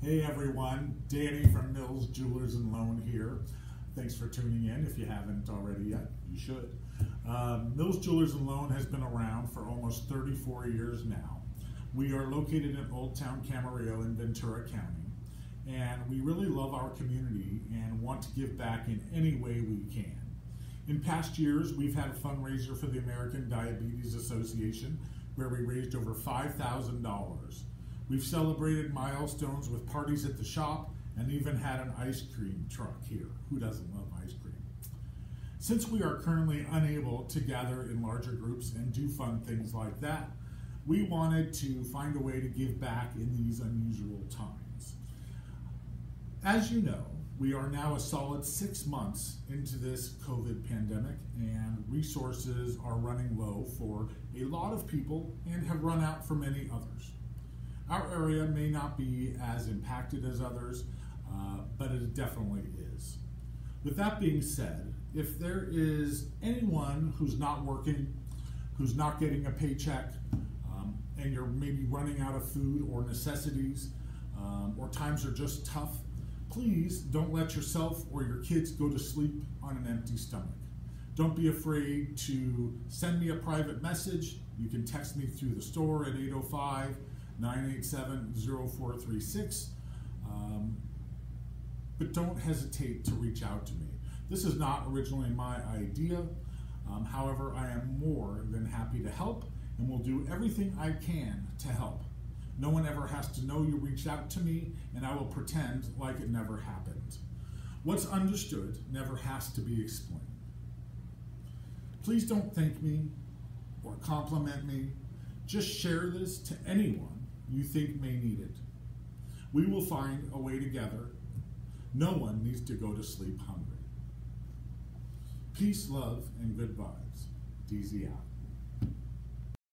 Hey everyone, Danny from Mills Jewelers and Loan here. Thanks for tuning in. If you haven't already yet, you should. Um, Mills Jewelers and Loan has been around for almost 34 years now. We are located in Old Town Camarillo in Ventura County, and we really love our community and want to give back in any way we can. In past years, we've had a fundraiser for the American Diabetes Association where we raised over $5,000. We've celebrated milestones with parties at the shop and even had an ice cream truck here. Who doesn't love ice cream? Since we are currently unable to gather in larger groups and do fun things like that, we wanted to find a way to give back in these unusual times. As you know, we are now a solid six months into this COVID pandemic, and resources are running low for a lot of people and have run out for many others. Our area may not be as impacted as others, uh, but it definitely is. With that being said, if there is anyone who's not working, who's not getting a paycheck, um, and you're maybe running out of food or necessities, um, or times are just tough, please don't let yourself or your kids go to sleep on an empty stomach. Don't be afraid to send me a private message. You can text me through the store at 805 987 0436. Um, but don't hesitate to reach out to me. This is not originally my idea. Um, however, I am more than happy to help and will do everything I can to help. No one ever has to know you reached out to me, and I will pretend like it never happened. What's understood never has to be explained. Please don't thank me or compliment me. Just share this to anyone you think may need it. We will find a way together. No one needs to go to sleep hungry. Peace, love, and good vibes. DZ out.